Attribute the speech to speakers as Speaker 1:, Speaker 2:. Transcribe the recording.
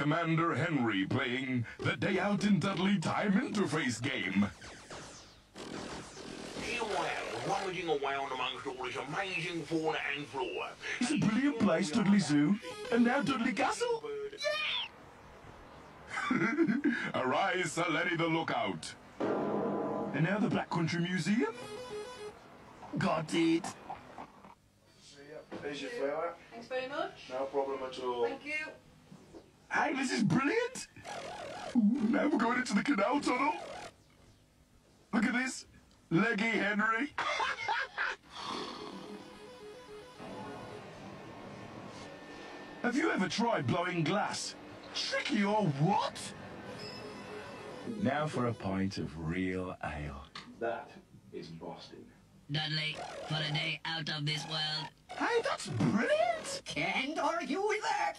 Speaker 1: Commander Henry playing the Day Out in Dudley Time Interface game.
Speaker 2: Here I rummaging around amongst all this amazing fauna and flora.
Speaker 1: It's a brilliant place, Dudley Zoo. And now Dudley Castle. Arise, Sir Lenny the Lookout. And now the Black Country Museum. Got it.
Speaker 3: So, yeah, there's your flower.
Speaker 4: Thanks very much.
Speaker 3: No problem at all.
Speaker 4: Thank you.
Speaker 1: Hey, this is brilliant. Ooh, now we're going into the canal tunnel. Look at this. Leggy Henry. Have you ever tried blowing glass? Tricky or what? Now for a pint of real ale.
Speaker 3: That is Boston.
Speaker 5: Dudley, for a day out of this world.
Speaker 1: Hey, that's brilliant!
Speaker 6: Can't argue with that.